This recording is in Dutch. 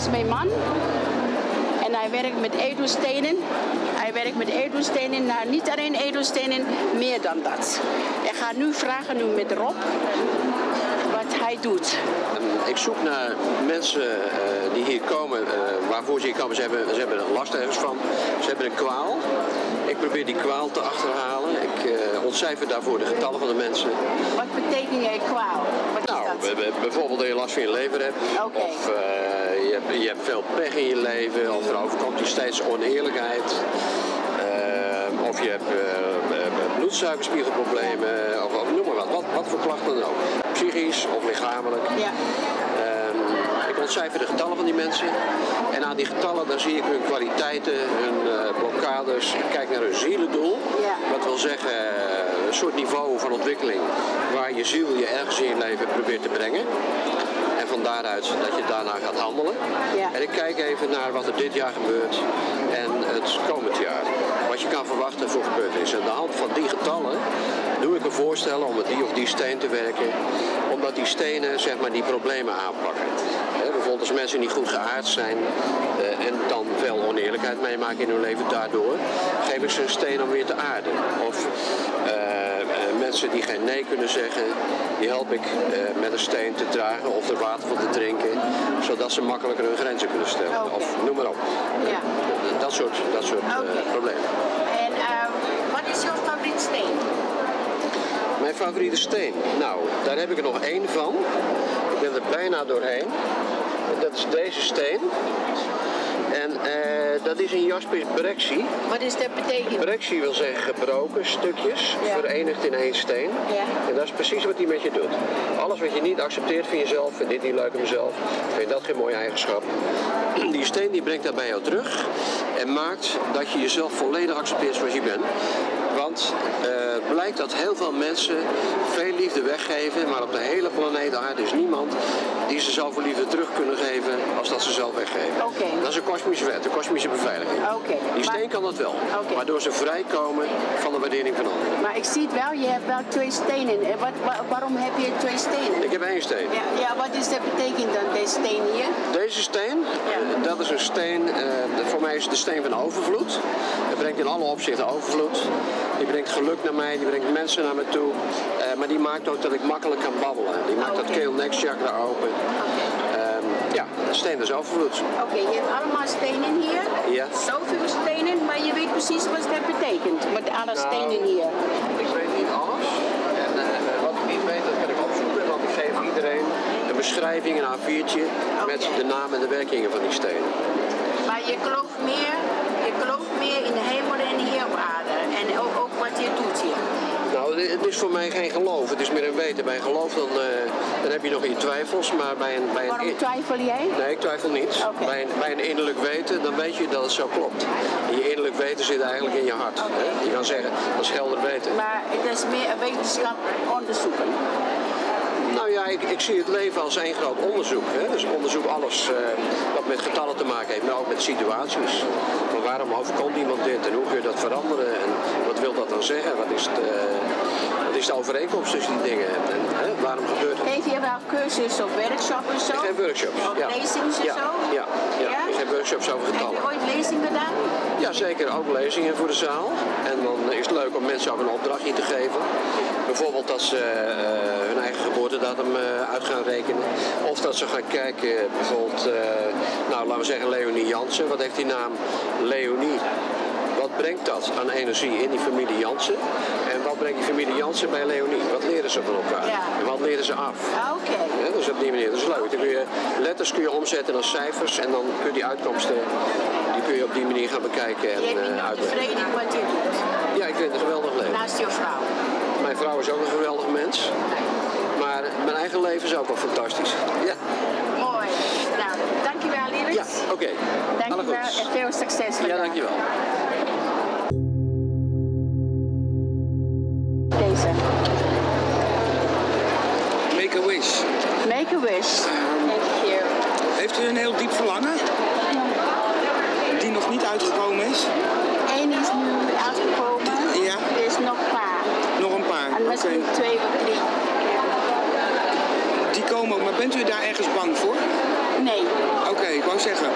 is mijn man. En hij werkt met edelstenen. Hij werkt met edelstenen, nou, niet alleen edelstenen, meer dan dat. Ik ga nu vragen nu met Rob wat hij doet. Ik zoek naar mensen eh, die hier komen, eh, waarvoor ze hier komen. Ze hebben, ze hebben last ergens van. Ze hebben een kwaal. Ik probeer die kwaal te achterhalen. Ik eh, ontcijfer daarvoor de getallen van de mensen. Wat betekent jij kwaal? Bijvoorbeeld dat je last van je lever hebt. Of eh, je, hebt, je hebt veel pech in je leven. Of er overkomt je steeds oneerlijkheid. Eh, of je hebt eh, bloedsuikerspiegelproblemen. Of, of noem maar wat. wat. Wat voor klachten dan ook. Psychisch of lichamelijk. Ja. Ontcijfer de getallen van die mensen. En aan die getallen dan zie ik hun kwaliteiten, hun eh, blokkades. Ik kijk naar hun zielendoel. Ja. Wat wil zeggen, eh, een soort niveau van ontwikkeling waar je ziel je ergens in je leven probeert te brengen. Van daaruit dat je daarna gaat handelen. Ja. En ik kijk even naar wat er dit jaar gebeurt en het komend jaar. Wat je kan verwachten voor gebeurtenissen. Aan de hand van die getallen doe ik een voorstel om met die of die steen te werken. Omdat die stenen zeg maar, die problemen aanpakken. Bijvoorbeeld als mensen niet goed geaard zijn eh, en dan veel oneerlijkheid meemaken in hun leven daardoor, geef ik ze een steen om weer te aarden. Of mensen die geen nee kunnen zeggen, die help ik eh, met een steen te dragen of er water van te drinken, zodat ze makkelijker hun grenzen kunnen stellen. Of noem maar op. Ja. Dat soort, dat soort eh, problemen. En eh, wat is jouw favoriet steen? Mijn favoriete steen? Nou, daar heb ik er nog één van. Ik ben er bijna doorheen. Dat is deze steen. En eh, dat is een jaspis brexie. Wat is dat betekent? Brexie wil zeggen gebroken stukjes, Ja. verenigd in één steen. Ja. En dat is precies wat hij met je doet. Alles wat je niet accepteert van jezelf, vind dit niet leuk aan mezelf, vind je dat geen mooie eigenschap. Die steen die brengt dat bij jou terug en maakt dat je jezelf volledig accepteert zoals je bent. Want eh, het blijkt dat heel veel mensen veel liefde weggeven, maar op de hele planeet aarde is niemand die ze zoveel liefde terug kunnen geven als dat ze zelf weggeven. Dat is een kosmische wet, een kosmische beveiliging. Oké, Die maar- steen kan dat wel, waardoor ze vrijkomen van de waardering van anderen. Maar ik zie het wel, je hebt wel twee stenen. En wat, wa- waarom heb je twee stenen? Ik heb één steen. Ja, ja, wat is dat betekent dan, deze steen hier? Deze steen, Ja. eh, dat is een steen, eh, de- voor mij is het de steen van overvloed. Het brengt in alle opzichten overvloed. Die brengt geluk naar mij, die brengt mensen naar me toe. Eh, maar die maakt ook dat ik makkelijk kan babbelen. Die maakt dat Oké. keel nek chakra open. Ehm, ja, de steen is overvloed. Oké, je hebt allemaal stenen hier. Ja. Zoveel stenen, maar je weet precies wat dat betekent. Met alle Nou. stenen hier. Ik weet niet alles. En eh, wat ik niet weet, dat kan ik opzoeken. En dan geef ik iedereen een beschrijving, een A4'tje met de naam en de werkingen van die steen. Maar je gelooft meer, je gelooft meer in de hemel en hier op aarde. En ook, ook wat je doet hier. Nou, het is voor mij geen geloof, het is meer een weten. Bij een geloof dan, eh, dan heb je nog je twijfels, maar bij een... Bij een Waarom twijfel jij? Nee, ik twijfel niet. Oké. Bij, een, bij een innerlijk weten, dan weet je dat het zo klopt. En je innerlijk weten zit eigenlijk in je hart. Hè? Je kan zeggen, dat is helder weten. Maar het is meer een wetenschap onderzoeken. Nou ja, ik, ik zie het leven als één groot onderzoek. Hè? Dus onderzoek alles eh, wat met getallen te maken heeft, maar ook met situaties. Maar waarom overkomt iemand dit en hoe kun je dat veranderen? En wat wil dat dan zeggen? Wat is, het, eh, wat is de overeenkomst tussen die dingen? En, en, hè? Waarom gebeurt het? Geef je wel cursus of workshops en zo? Ik geef workshops. Of ja. lezingen en ja. zo? Ja, ja. ik geef workshops over Heb getallen. je ooit lezingen gedaan? Ja, zeker ook lezingen voor de zaal. En dan is het leuk om mensen ook een opdrachtje te geven. Bijvoorbeeld dat ze eh, hun eigen geboortedatum eh, uit gaan rekenen. Of dat ze gaan kijken, bijvoorbeeld, eh, nou laten we zeggen Leonie Jansen. Wat heeft die naam Leonie? Brengt dat aan energie in die familie Jansen? En wat brengt die familie Jansen bij Leonie? Wat leren ze van elkaar? Ja. En wat leren ze af? Ah, Oké. Ja, dus op die manier, dat is leuk. Dan kun je, letters kun je omzetten naar cijfers en dan kun je die uitkomsten die kun je op die manier gaan bekijken en Je bent eh, nog uitleggen. tevreden wat je doet. Ja, ik vind het een geweldig leven. Naast je vrouw. Mijn vrouw is ook een geweldig mens. Maar mijn eigen leven is ook wel fantastisch. Ja, Mooi. Nou, dankjewel Liris. ja oké. Alle Dankjewel en veel succes Ja, dankjewel. Make a wish. Thank you. Heeft u een heel diep verlangen? Die nog niet uitgekomen is? Eén is nu uitgekomen. Ja. Er is nog een paar. Nog een paar. En misschien twee of drie. Die komen ook, maar bent u daar ergens bang voor? Nee. Oké, ik wou zeggen.